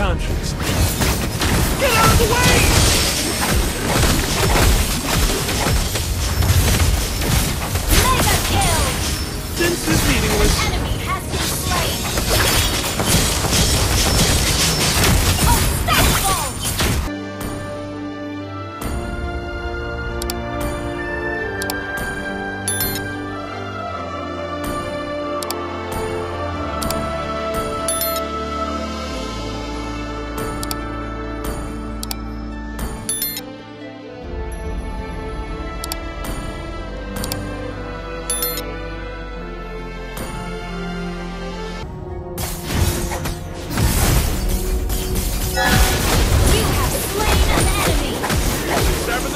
conscience. Get out of the way! Mega kill! Since this is meaningless. Enemy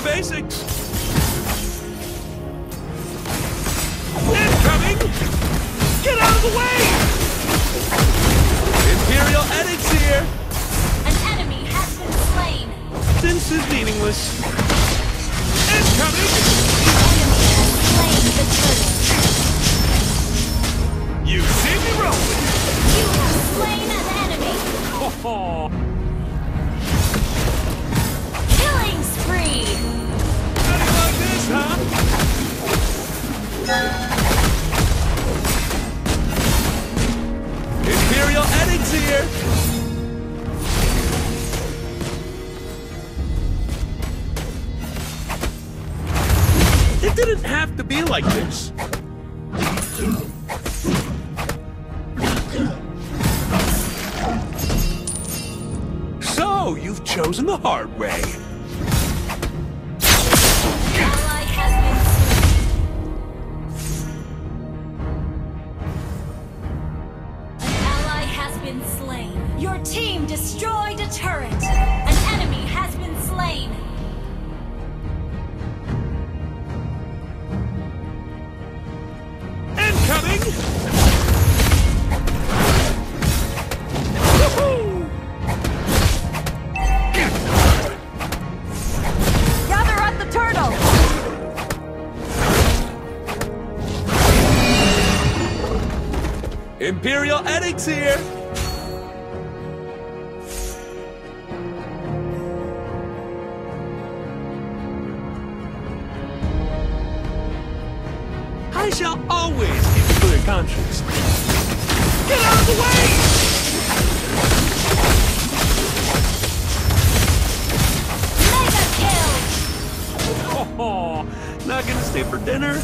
Start with the basics. Incoming! Get out of the way! Imperial Edicts here. An enemy has been slain! This is meaningless. Chosen the hard way. Imperial Edicts here! I shall always keep a clear conscience. Get out of the way! Mega kill! Oh, not gonna stay for dinner? An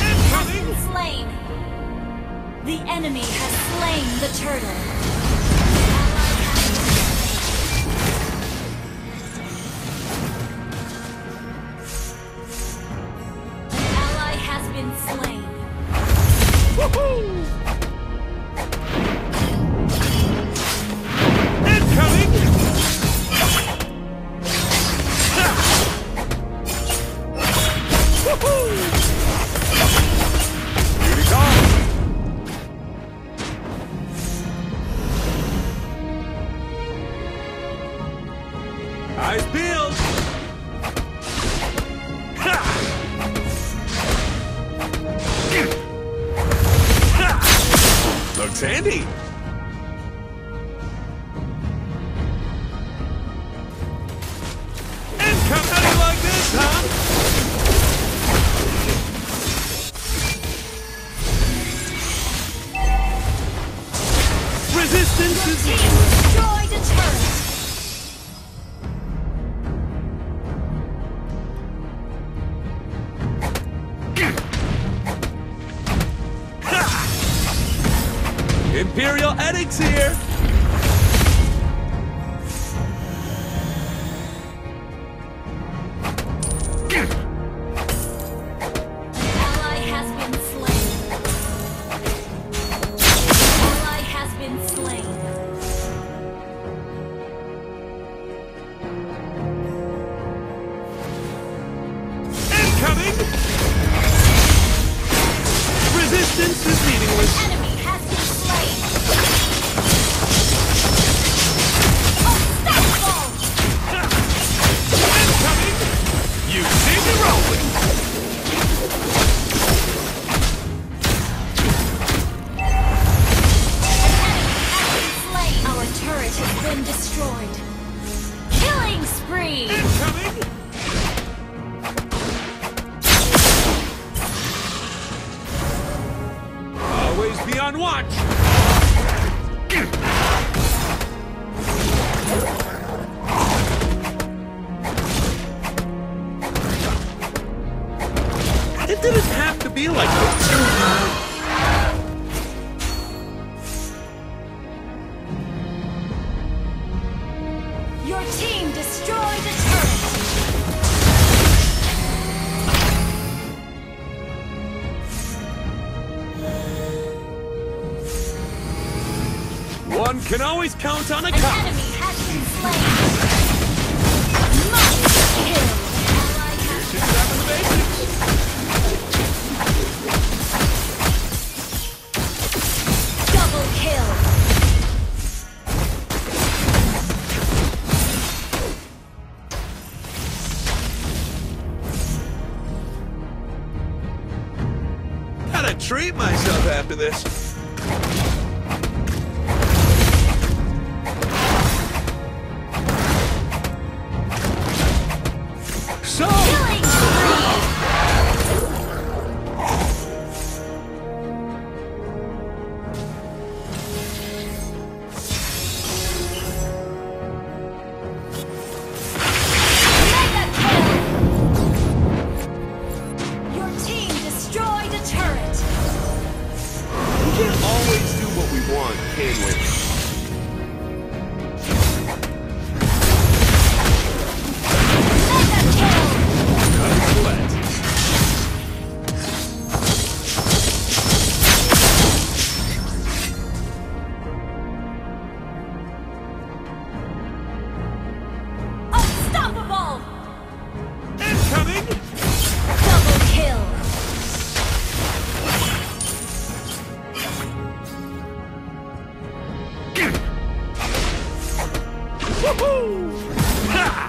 enemy has been slain. The enemy has slain the turtle. Slain. Incoming! Resistance is meaningless. Be on watch! can always count on a An enemy has been slain. Kill. Double kill. Gotta treat myself after this. Woohoo! Ha!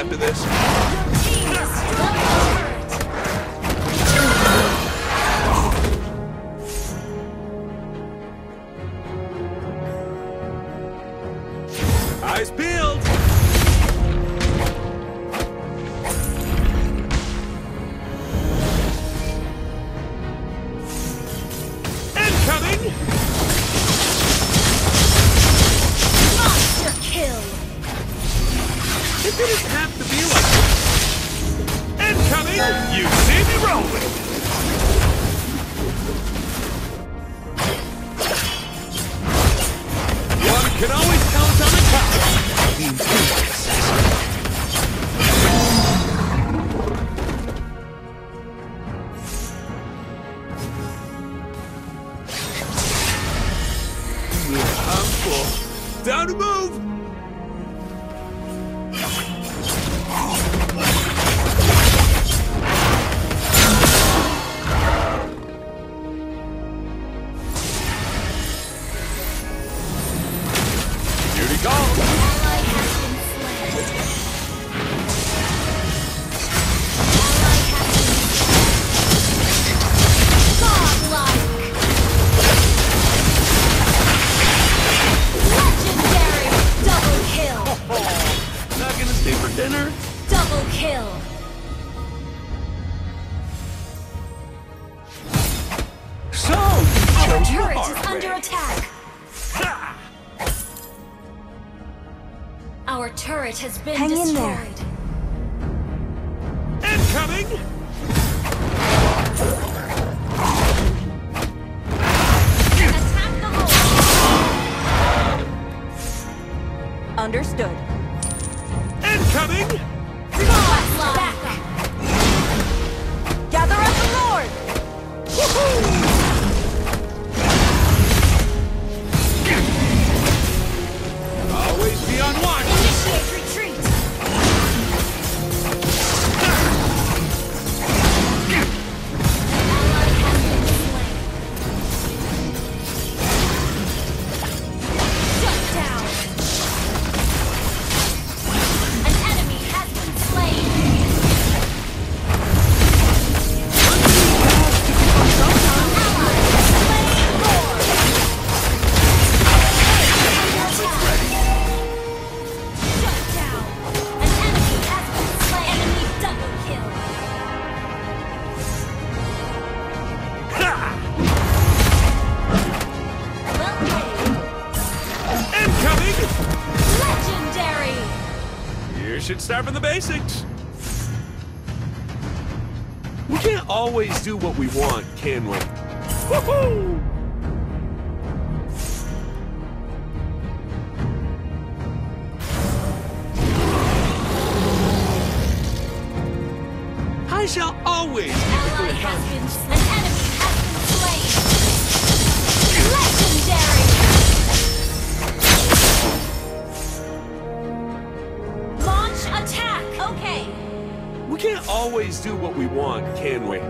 after this. Eyes peeled! can always has been Hang destroyed. in there. Incoming! Understood. start from the basics. We can't always do what we want, can we? Woohoo! I shall always be the good We can't always do what we want, can we?